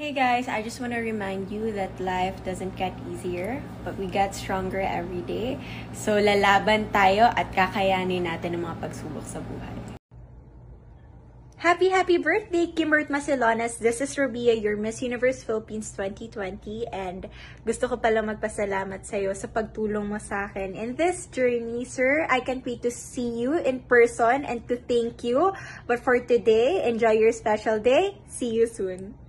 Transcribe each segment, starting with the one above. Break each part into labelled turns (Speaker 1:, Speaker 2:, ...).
Speaker 1: Hey guys, I just want to remind you that life doesn't get easier, but we get stronger every day. So lalaban tayo at kakayanin natin ang mga pagsubok sa buhay.
Speaker 2: Happy, happy birthday, Kimbert Macelones. This is Robia, your Miss Universe Philippines 2020. And gusto ko pala magpasalamat sa'yo sa pagtulong mo sa akin. In this journey, sir, I can't wait to see you in person and to thank you. But for today, enjoy your special day. See you soon.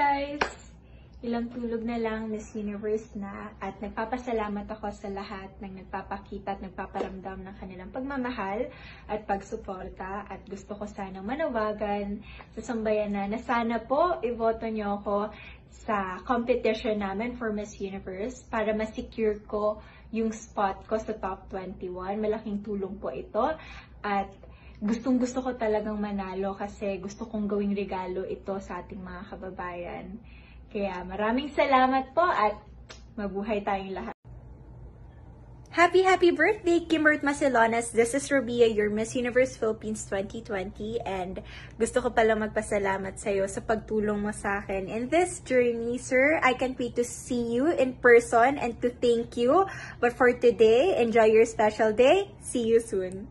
Speaker 2: Guys! Ilang tulog na lang, Miss Universe na, at nagpapasalamat ako sa lahat ng nagpapakita at nagpaparamdam ng kanilang pagmamahal at pagsuporta. At gusto ko sanang manawagan sa sambayanan na sana po iboto niyo ako sa competition namin for Miss Universe para ma-secure ko yung spot ko sa top 21. Malaking tulong po ito. At gustong gusto ko talagang manalo kasi gusto kong gawing regalo ito sa ating mga kababayan. Kaya maraming salamat po at mabuhay tayong lahat. Happy, happy birthday, Kimbert Macelones. This is Robia, your Miss Universe Philippines 2020. And gusto ko pala magpasalamat sa'yo sa pagtulong mo sa akin. In this journey, sir, I can't wait to see you in person and to thank you. But for today, enjoy your special day. See you soon.